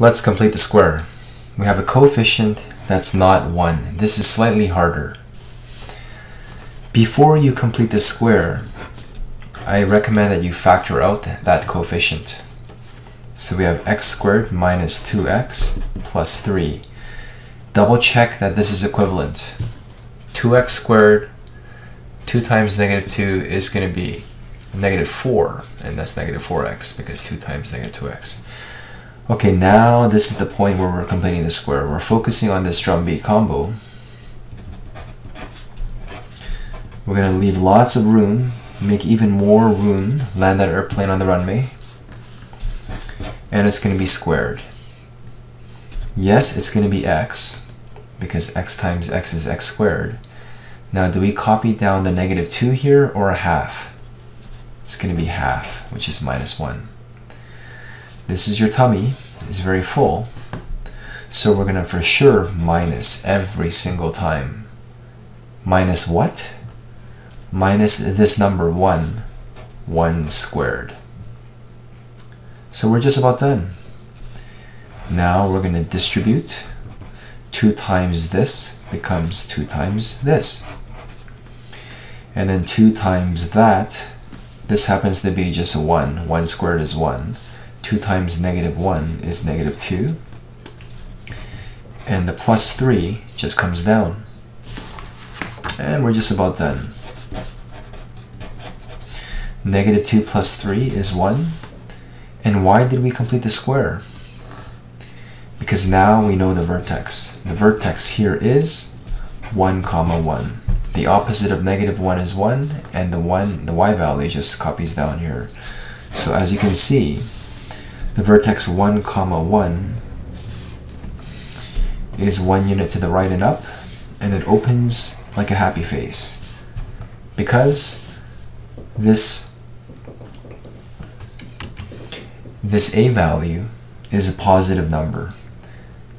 Let's complete the square. We have a coefficient that's not 1. This is slightly harder. Before you complete the square, I recommend that you factor out that coefficient. So we have x squared minus 2x plus 3. Double check that this is equivalent. 2x squared, 2 times negative 2 is going to be negative 4, and that's negative 4x because 2 times negative 2x. Okay, now this is the point where we're completing the square. We're focusing on this drum beat combo. We're to leave lots of room, make even more room, land that airplane on the runway, and it's to be squared. Yes, it's to be x, because x times x is x squared. Now, do we copy down the negative 2 here, or a half? It's to be half, which is minus 1. This is your tummy, it's very full, so we're to for sure minus every single time. Minus what? Minus this number 1, 1 squared. So we're just about done. Now we're to distribute. 2 times this becomes 2 times this. And then 2 times that, this happens to be just 1. 1 squared is 1. 2 times negative 1 is negative 2. And the plus 3 just comes down. And we're just about done. Negative 2 plus 3 is 1. And why did we complete the square? Because now we know the vertex. The vertex here is 1 comma 1. The opposite of negative 1 is 1, and the 1, the y value just copies down here. So as you can see, the vertex 1 comma 1 is one unit to the right and up, and it opens like a happy face. Because this this a value is a positive number.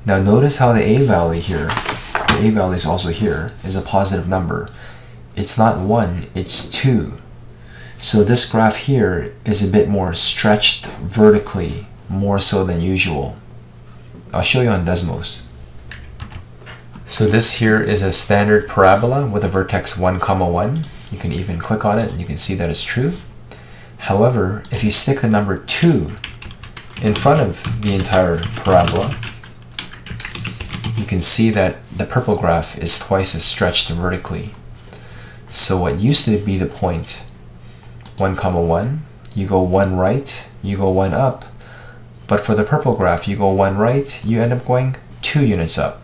Now notice how the a value here, the a value is also here, is a positive number. It's not 1, it's 2. So this graph here is a bit more stretched vertically, more so than usual. I'll show you on Desmos. So this here is a standard parabola with a vertex 1 comma 1. You can even click on it and you can see that it's true. However, if you stick the number 2 in front of the entire parabola, you can see that the purple graph is twice as stretched vertically. So what used to be the point 1 comma 1, you go 1 right, you go 1 up, but for the purple graph, you go 1 right, you end up going 2 units up.